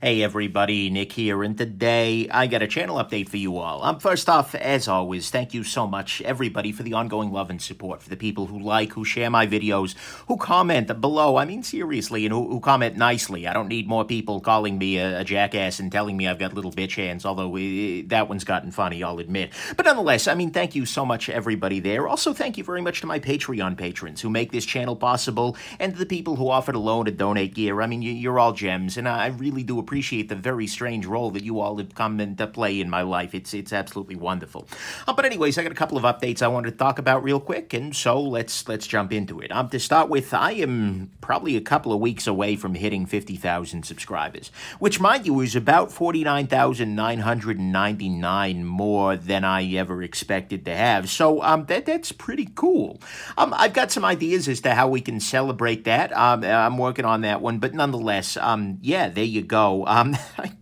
Hey everybody, Nick here, and today I got a channel update for you all. Um, first off, as always, thank you so much, everybody, for the ongoing love and support, for the people who like, who share my videos, who comment below, I mean seriously, and who, who comment nicely. I don't need more people calling me a, a, jackass and telling me I've got little bitch hands, although uh, that one's gotten funny, I'll admit. But nonetheless, I mean, thank you so much, everybody there. Also, thank you very much to my Patreon patrons who make this channel possible, and the people who offer to loan or donate gear. I mean, you're all gems, and I really do appreciate the very strange role that you all have come into play in my life. It's it's absolutely wonderful. Uh, but anyways, I got a couple of updates I wanted to talk about real quick, and so let's let's jump into it. Um, to start with, I am probably a couple of weeks away from hitting 50,000 subscribers, which, mind you, is about 49,999 more than I ever expected to have. So um, that that's pretty cool. Um, I've got some ideas as to how we can celebrate that. Um, I'm working on that one, but nonetheless, um, yeah, there you go. Um,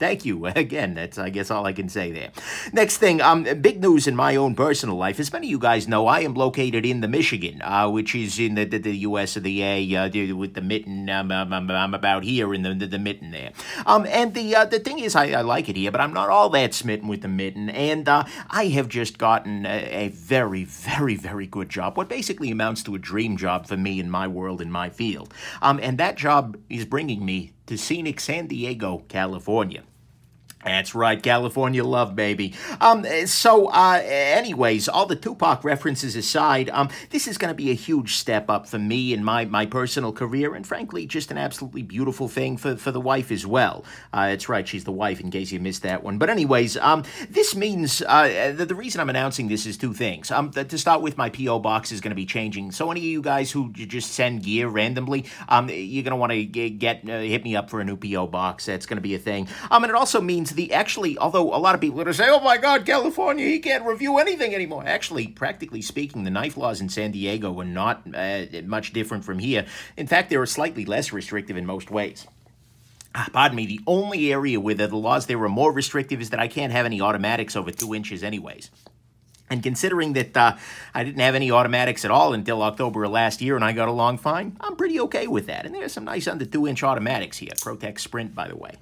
Thank you. Again, that's, I guess, all I can say there. Next thing, um, big news in my own personal life. As many of you guys know, I am located in the Michigan, uh, which is in the, the, the U.S. of the A, uh, with the mitten. Um, I'm, I'm, I'm, about here in the, the, the mitten there. Um, and the uh, the thing is, I, I like it here, but I'm not all that smitten with the mitten. And uh, I have just gotten a, a very, very, very good job. What basically amounts to a dream job for me in my world, in my field. Um, and that job is bringing me to scenic San Diego, California. That's right, California love, baby. Um, so, uh, anyways, all the Tupac references aside, um, this is going to be a huge step up for me in my, my personal career, and frankly, just an absolutely beautiful thing for, for the wife as well. Uh, that's right, she's the wife, in case you missed that one. But anyways, um, this means, uh, the, the reason I'm announcing this is two things. Um, to start with, my P.O. box is going to be changing. So any of you guys who just send gear randomly, um, you're going to want to get, uh, hit me up for a new P.O. box. That's going to be a thing. Um, and it also means the actually, although a lot of people are to say, "Oh my God, California, he can't review anything anymore." Actually, practically speaking, the knife laws in San Diego are not uh, much different from here. In fact, they are slightly less restrictive in most ways. Ah, pardon me, the only area where the laws there are more restrictive is that I can't have any automatics over two inches anyways. And considering that uh, I didn't have any automatics at all until October of last year and I got along fine, I'm pretty okay with that. And there's some nice under two inch automatics here. Pro-Tech's Sprint, by the way.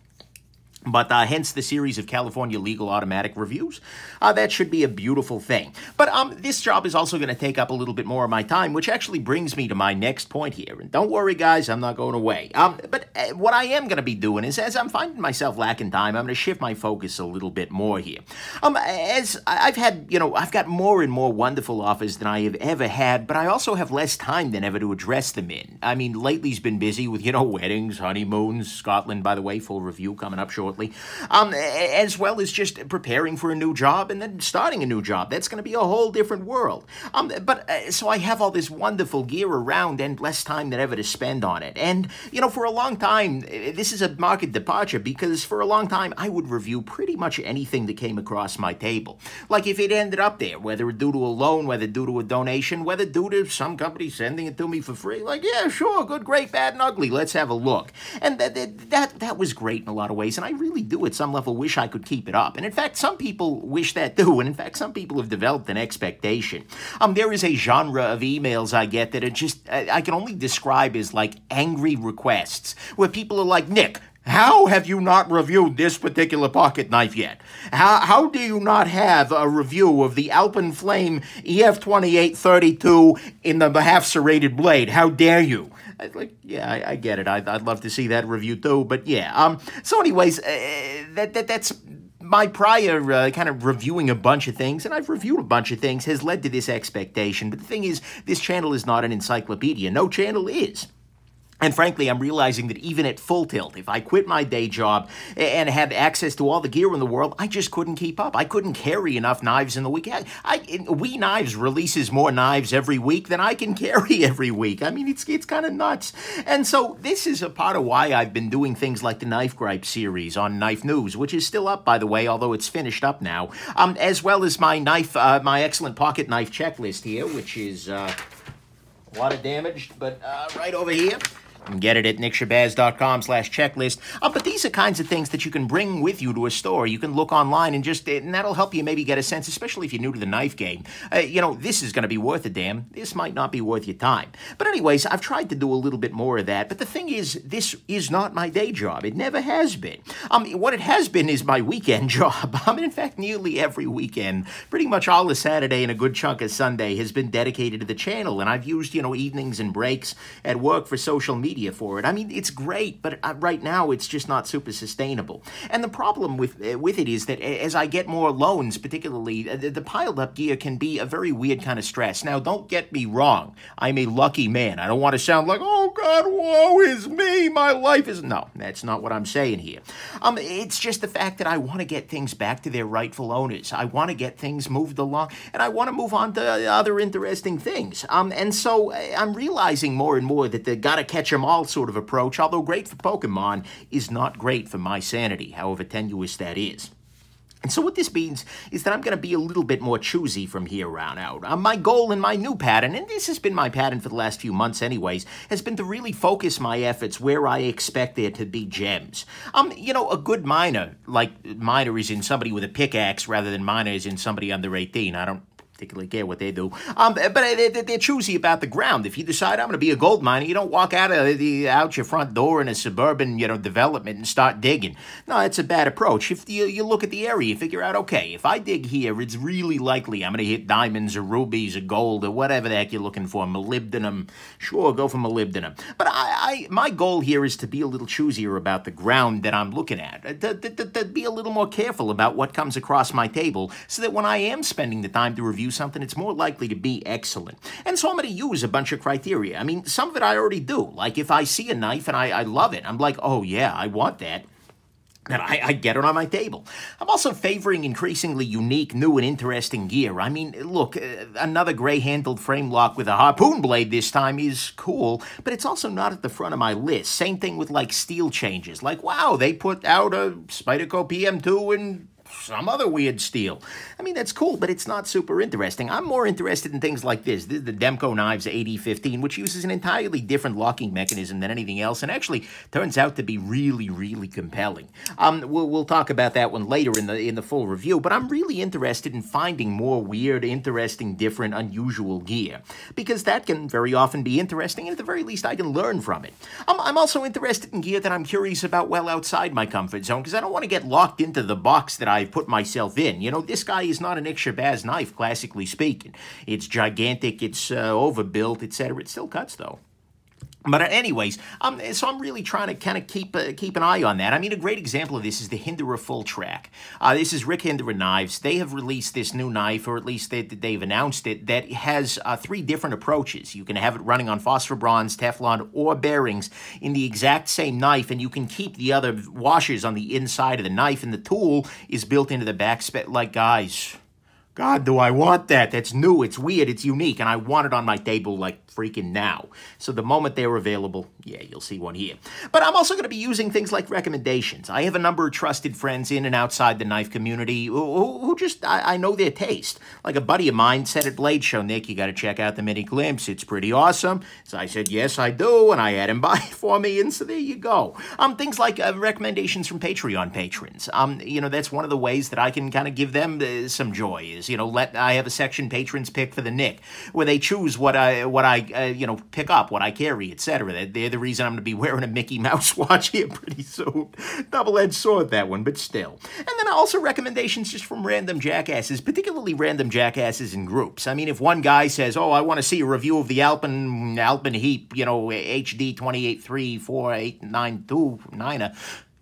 But uh, hence the series of California legal automatic reviews. Uh, that should be a beautiful thing. But um, this job is also going to take up a little bit more of my time, which actually brings me to my next point here. And don't worry, guys, I'm not going away. Um, but uh, what I am going to be doing is, as I'm finding myself lacking time, I'm going to shift my focus a little bit more here. Um, as I've had, you know, I've got more and more wonderful offers than I have ever had, but I also have less time than ever to address them in. I mean, lately's been busy with, you know, weddings, honeymoons, Scotland, by the way, full review coming up shortly shortly, um, as well as just preparing for a new job and then starting a new job. That's going to be a whole different world. Um, but uh, so I have all this wonderful gear around and less time than ever to spend on it. And, you know, for a long time, uh, this is a market departure because for a long time, I would review pretty much anything that came across my table. Like if it ended up there, whether due to a loan, whether due to a donation, whether due to some company sending it to me for free, like, yeah, sure, good, great, bad, and ugly, let's have a look. And that, that, that was great in a lot of ways, and I really do at some level wish I could keep it up. And in fact, some people wish that too. And in fact, some people have developed an expectation. Um, there is a genre of emails I get that are just, I can only describe as like angry requests, where people are like, Nick, how have you not reviewed this particular pocket knife yet? How, how do you not have a review of the Alpenflame EF2832 in the half serrated blade? How dare you? I, like, yeah, I, I get it. I'd, I'd, love to see that review too. But yeah, um. So, anyways, uh, that that that's my prior uh, kind of reviewing a bunch of things, and I've reviewed a bunch of things, has led to this expectation. But the thing is, this channel is not an encyclopedia. No channel is. And frankly, I'm realizing that even at full tilt, if I quit my day job and had access to all the gear in the world, I just couldn't keep up. I couldn't carry enough knives in the week. I, I We Knives releases more knives every week than I can carry every week. I mean, it's it's kind of nuts. And so this is a part of why I've been doing things like the Knife Gripe series on Knife News, which is still up, by the way, although it's finished up now, um, as well as my knife, uh, my excellent pocket knife checklist here, which is uh, a lot of damage, but uh, right over here. Can get it at nickshabazz.com slash checklist. Uh, but these are kinds of things that you can bring with you to a store. You can look online and just, and that'll help you maybe get a sense, especially if you're new to the knife game. Uh, you know, this is going to be worth a damn. This might not be worth your time. But anyways, I've tried to do a little bit more of that. But the thing is, this is not my day job. It never has been. Um, what it has been is my weekend job. I mean, in fact, nearly every weekend, pretty much all the Saturday and a good chunk of Sunday has been dedicated to the channel. And I've used, you know, evenings and breaks at work for social media for it. I mean, it's great, but uh, right now it's just not super sustainable. And the problem with uh, with it is that as I get more loans, particularly uh, the, the piled up gear can be a very weird kind of stress. Now, don't get me wrong. I'm a lucky man. I don't want to sound like, oh God, woe is me. My life is no. That's not what I'm saying here. Um, it's just the fact that I want to get things back to their rightful owners. I want to get things moved along, and I want to move on to other interesting things. Um, and so I'm realizing more and more that the gotta catch 'em all sort of approach, although great for Pokemon, is not great for my sanity, however tenuous that is. And so what this means is that I'm going to be a little bit more choosy from here on out. Uh, my goal in my new pattern, and this has been my pattern for the last few months anyways, has been to really focus my efforts where I expect there to be gems. Um, you know, a good miner, like miner is in somebody with a pickaxe rather than miner is in somebody under 18. I don't particularly care what they do. Um, but they're choosy about the ground. If you decide I'm going to be a gold miner, you don't walk out of the out your front door in a suburban you know development and start digging. No, it's a bad approach. If you, you look at the area, you figure out okay, if I dig here, it's really likely I'm going to hit diamonds or rubies or gold or whatever the heck you're looking for, molybdenum. Sure, go for molybdenum. But I, I my goal here is to be a little choosier about the ground that I'm looking at. Uh, to, to, to be a little more careful about what comes across my table, so that when I am spending the time to review something, it's more likely to be excellent. And so I'm going to use a bunch of criteria. I mean, some of it I already do. Like if I see a knife and I, I love it, I'm like, oh yeah, I want that and I, I, get it on my table. I'm also favoring increasingly unique, new, and interesting gear. I mean, look, uh, another gray-handled frame lock with a harpoon blade this time is cool, but it's also not at the front of my list. Same thing with, like, steel changes. Like, wow, they put out a Spyderco PM2 and some other weird steel. I mean, that's cool, but it's not super interesting. I'm more interested in things like this. This is the Demko Knives AD15, which uses an entirely different locking mechanism than anything else, and actually turns out to be really, really compelling. Um, we'll, we'll talk about that one later in the in the full review, but I'm really interested in finding more weird, interesting, different, unusual gear, because that can very often be interesting, and at the very least, I can learn from it. I'm, I'm also interested in gear that I'm curious about well outside my comfort zone, because I don't want to get locked into the box that I I've put myself in. You know, this guy is not an Nick Shabazz knife, classically speaking. It's gigantic, it's uh, overbuilt, etc. It still cuts, though. But anyways, um, so I'm really trying to kind of keep uh, keep an eye on that. I mean, a great example of this is the Hinderer Full Track. Uh, this is Rick Hinderer Knives. They have released this new knife, or at least they, they've announced it, that has uh, three different approaches. You can have it running on phosphor bronze, Teflon, or bearings in the exact same knife, and you can keep the other washers on the inside of the knife, and the tool is built into the back. Like, guys, God, do I want that? That's new, it's weird, it's unique, and I want it on my table like freaking now. So the moment they're available, yeah, you'll see one here. But I'm also going to be using things like recommendations. I have a number of trusted friends in and outside the knife community who, who just, I, I, know their taste. Like a buddy of mine said at Blade Show, Nick, you got to check out the mini glimpse. It's pretty awesome. So I said, yes, I do, and I had him buy for me, and so there you go. Um, Things like uh, recommendations from Patreon patrons. Um, You know, that's one of the ways that I can kind of give them uh, some joy is you know, let I have a section patrons pick for the Nick, where they choose what I what I uh, you know pick up, what I carry, etc. They're the reason I'm going to be wearing a Mickey Mouse watch here pretty soon. Double-edged sword that one, but still. And then also recommendations just from random jackasses, particularly random jackasses in groups. I mean, if one guy says, "Oh, I want to see a review of the Alpen Alpenheap," you know, HD 2834892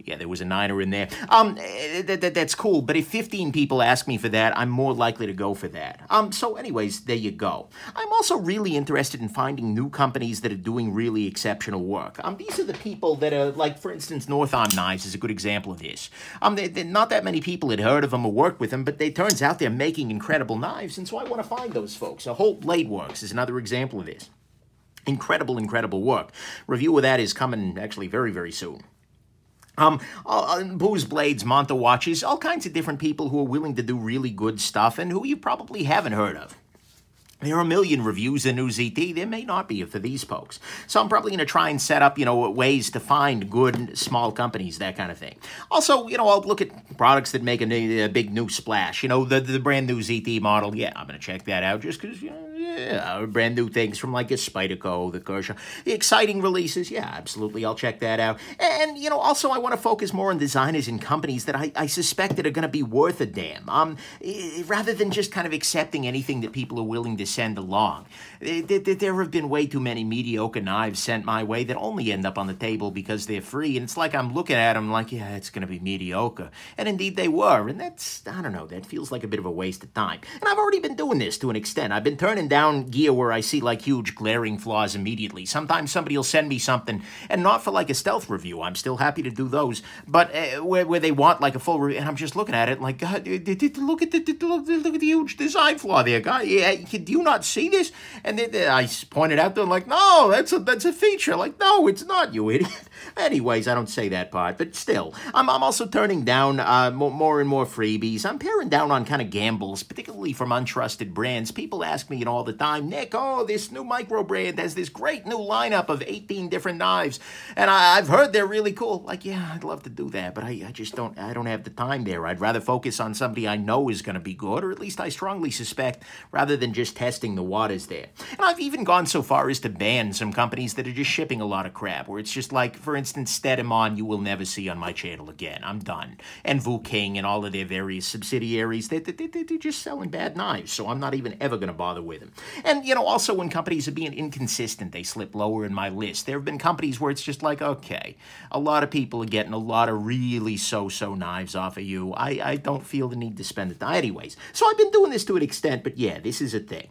yeah, there was a niner in there. Um, eh, that, that's cool, but if 15 people ask me for that, I'm more likely to go for that. Um, so anyways, there you go. I'm also really interested in finding new companies that are doing really exceptional work. Um, these are the people that are, like, for instance, North Arm Knives is a good example of this. Um, they, not that many people had heard of them or worked with them, but it turns out they're making incredible knives, and so I want to find those folks. A Holt Blade Works is another example of this. Incredible, incredible work. Review of that is coming actually very, very soon. Um, uh, Booze Blades, Monta Watches, all kinds of different people who are willing to do really good stuff and who you probably haven't heard of. there are a million reviews in New ZT. There may not be for these folks. So I'm probably going to try and set up, you know, ways to find good small companies, that kind of thing. Also, you know, I'll look at products that make a, a big new splash. You know, the, the brand new ZT model. Yeah, I'm going to check that out just because, you know, yeah, brand new things from like a Spyderco, the Kershaw. The exciting releases, yeah, absolutely. I'll check that out. And, you know, also I want to focus more on designers and companies that I, I suspect that are going to be worth a damn. Um, rather than just kind of accepting anything that people are willing to send along. There have been way too many mediocre knives sent my way that only end up on the table because they're free. And it's like I'm looking at them like, yeah, it's going to be mediocre. And indeed they were. And that's, I don't know, that feels like a bit of a waste of time. And I've already been doing this to an extent. I've been turning down gear where I see like huge glaring flaws immediately. Sometimes somebody will send me something, and not for like a stealth review. I'm still happy to do those. But uh, where, where they want like a full review, and I'm just looking at it like, God, look at the, look, at the huge design flaw there, guy. Yeah, do you not see this? And then I pointed out to them like, no, that's a that's a feature. Like, no, it's not, you idiot. Anyways, I don't say that part, but still, I'm, I'm also turning down uh, more, more and more freebies. I'm paring down on kind of gambles, particularly from untrusted brands. People ask me you know, all the time, Nick, oh, this new micro brand has this great new lineup of 18 different knives, and I, have heard they're really cool. Like, yeah, I'd love to do that, but I, I just don't, I don't have the time there. I'd rather focus on somebody I know is going to be good, or at least I strongly suspect, rather than just testing the waters there. And I've even gone so far as to ban some companies that are just shipping a lot of crap, where it's just like, for instance, Stedemon you will never see on my channel again. I'm done. And Vu King and all of their various subsidiaries, they, they, they, they're just selling bad knives, so I'm not even ever going to bother with them. And, you know, also when companies are being inconsistent, they slip lower in my list. There have been companies where it's just like, okay, a lot of people are getting a lot of really so-so knives off of you. I, I don't feel the need to spend it. Anyways, so I've been doing this to an extent, but yeah, this is a thing.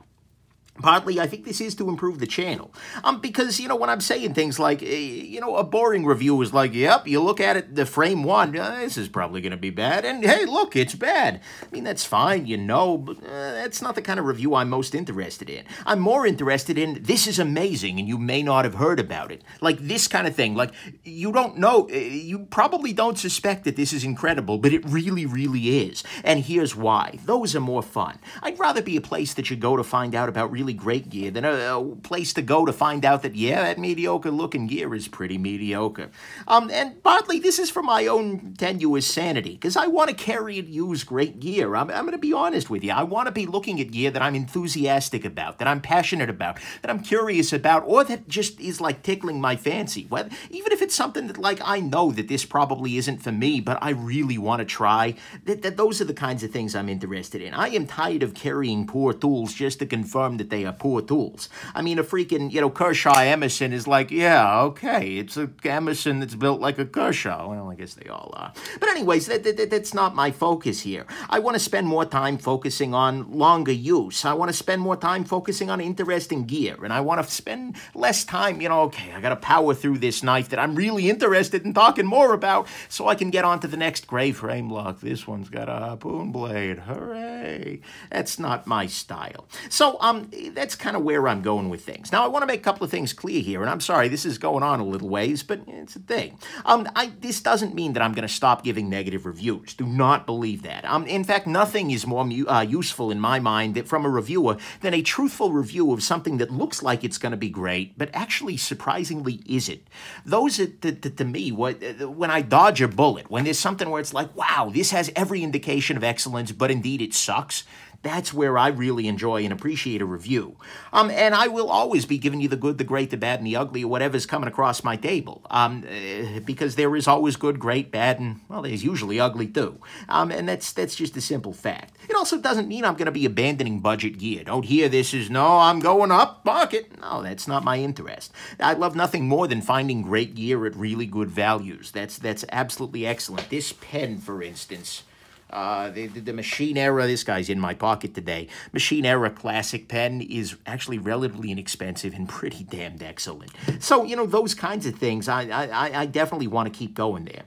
Partly, I think this is to improve the channel. Um, because, you know, when I'm saying things like, uh, you know, a boring review is like, yep, you look at it, the frame one, uh, this is probably going to be bad, and hey, look, it's bad. I mean, that's fine, you know, but uh, that's not the kind of review I'm most interested in. I'm more interested in, this is amazing, and you may not have heard about it. Like this kind of thing. Like, you don't know, uh, you probably don't suspect that this is incredible, but it really, really is. And here's why. Those are more fun. I'd rather be a place that you go to find out about really really great gear than a, a, place to go to find out that, yeah, that mediocre looking gear is pretty mediocre. Um, and partly this is for my own tenuous sanity, because I want to carry and use great gear. I'm, I'm going to be honest with you. I want to be looking at gear that I'm enthusiastic about, that I'm passionate about, that I'm curious about, or that just is like tickling my fancy. Whether, even if it's something that, like, I know that this probably isn't for me, but I really want to try, that, that those are the kinds of things I'm interested in. I am tired of carrying poor tools just to confirm that they are poor tools. I mean, a freaking, you know, Kershaw Emerson is like, yeah, okay, it's a Emerson that's built like a Kershaw. Well, I guess they all are. But anyways, that, that, that's not my focus here. I want to spend more time focusing on longer use. I want to spend more time focusing on interesting gear. And I want to spend less time, you know, okay, I got to power through this knife that I'm really interested in talking more about so I can get on to the next gray frame lock. This one's got a harpoon blade. Hooray. That's not my style. So, um, that's kind of where I'm going with things. Now, I want to make a couple of things clear here, and I'm sorry, this is going on a little ways, but it's a thing. Um, I, this doesn't mean that I'm going to stop giving negative reviews. Do not believe that. Um, in fact, nothing is more uh, useful in my mind that, from a reviewer than a truthful review of something that looks like it's going to be great, but actually surprisingly isn't. Those, to, to me, what, uh, when I dodge a bullet, when there's something where it's like, wow, this has every indication of excellence, but indeed it sucks, that's where I really enjoy and appreciate a review. Um, and I will always be giving you the good, the great, the bad, and the ugly, or whatever's coming across my table. Um, uh, because there is always good, great, bad, and, well, there's usually ugly too. Um, and that's, that's just a simple fact. It also doesn't mean I'm going to be abandoning budget gear. Don't hear this as, no, I'm going up market. No, that's not my interest. I love nothing more than finding great gear at really good values. That's, that's absolutely excellent. This pen, for instance, uh, the, the Machine Era, this guy's in my pocket today. Machine Era Classic Pen is actually relatively inexpensive and pretty damned excellent. So, you know, those kinds of things, I, I, I definitely want to keep going there.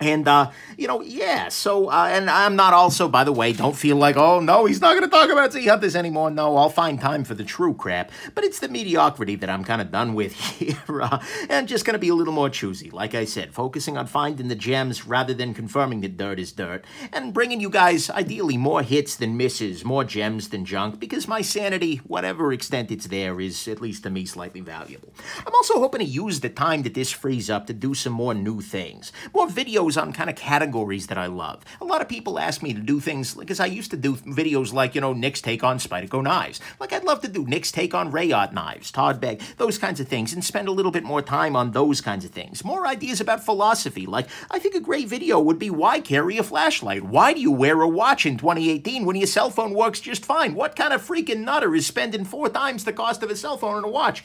And, uh, you know, yeah, so, uh, and I'm not also, by the way, don't feel like, oh, no, he's not going to talk about Sea Hunters anymore. No, I'll find time for the true crap. But it's the mediocrity that I'm kind of done with here. Uh, and just going to be a little more choosy. Like I said, focusing on finding the gems rather than confirming that dirt is dirt. And bringing you guys, ideally, more hits than misses, more gems than junk, because my sanity, whatever extent it's there, is, at least to me, slightly valuable. I'm also hoping to use the time that this frees up to do some more new things. More videos videos on kind of categories that I love. A lot of people ask me to do things, because I used to do videos like, you know, Nick's take on Spyderco knives. Like, I'd love to do Nick's take on Reate knives, Todd Begg, those kinds of things, and spend a little bit more time on those kinds of things. More ideas about philosophy, like, I think a great video would be why carry a flashlight? Why do you wear a watch in 2018 when your cell phone works just fine? What kind of freaking nutter is spending four times the cost of a cell phone on a watch?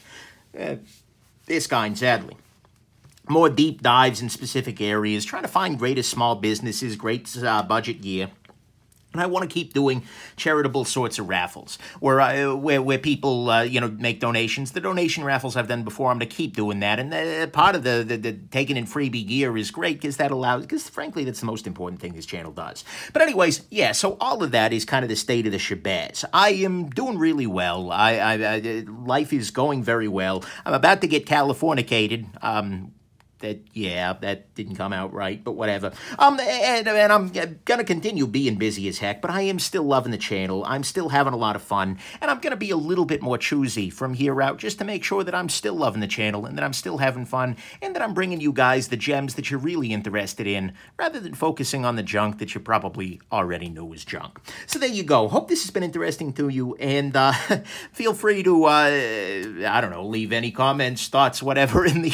Uh, this kind, sadly more deep dives in specific areas, trying to find greatest small businesses, great uh, budget year. And I want to keep doing charitable sorts of raffles where I, where, where people, uh, you know, make donations. The donation raffles I've done before, I'm going to keep doing that. And the, part of the, the, the taking in freebie gear is great because that allows, because frankly, that's the most important thing this channel does. But anyways, yeah, so all of that is kind of the state of the shabazz. I am doing really well. I, I, I Life is going very well. I'm about to get Californicated. Um, that yeah that didn't come out right but whatever. Um and, and i'm gonna continue being busy as heck but i am still loving the channel. I'm still having a lot of fun and i'm gonna be a little bit more choosy from here out just to make sure that i'm still loving the channel and that i'm still having fun and that i'm bringing you guys the gems that you're really interested in rather than focusing on the junk that you probably already knew was junk. So there you go. Hope this has been interesting to you and uh, feel free to uh, i don't know leave any comments thoughts whatever in the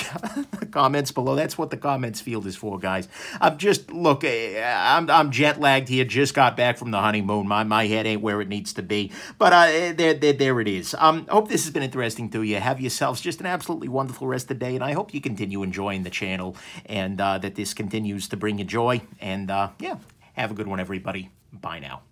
comments below. That's what the comments field is for, guys. I'm just, look, eh, I'm, I'm jet lagged here. Just got back from the honeymoon. My, my head ain't where it needs to be. But uh, eh, there, there, there it is. Um, hope this has been interesting to you. Have yourselves just an absolutely wonderful rest of the day. And I hope you continue enjoying the channel and uh, that this continues to bring you joy. And uh, yeah, have a good one, everybody. Bye now.